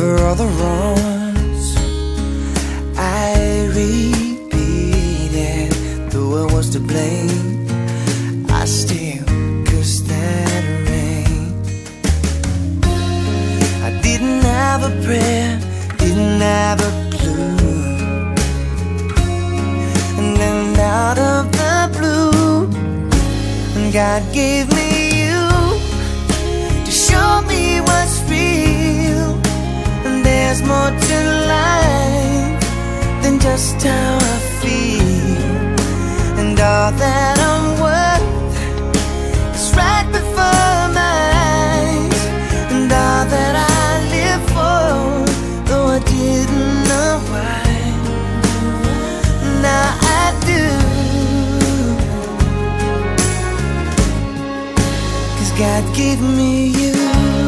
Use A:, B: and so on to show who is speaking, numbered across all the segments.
A: For all the wrongs. I repeated Though I was to blame. I still cursed that rain I didn't have a prayer Didn't have a clue. And then out of the blue God gave me you To show me what's real there's more to life Than just how I feel. And all that I'm worth Is right before my eyes. And all that I live for Though I didn't know why Now I do. Cause God gave me you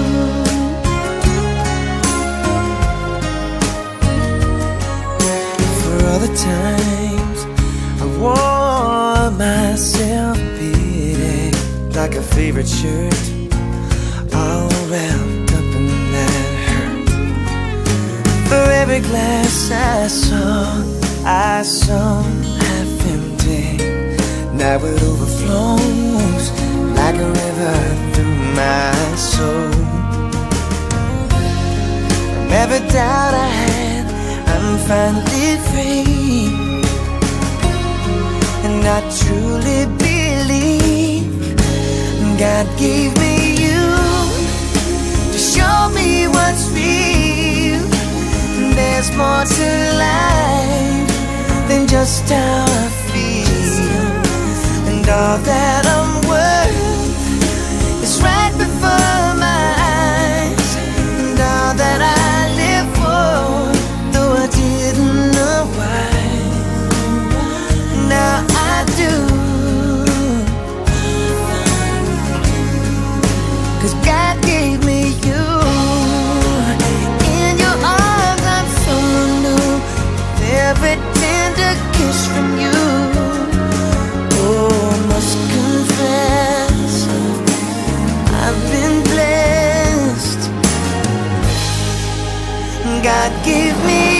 A: times. I wore myself beating Like a favorite shirt All wrapped up in that hurt. For every glass I saw I saw half empty. Now it overflows like a river free. And I truly believe God gave me you to show me what's real. And there's more to life than just how I feel. And all that I'm Gave me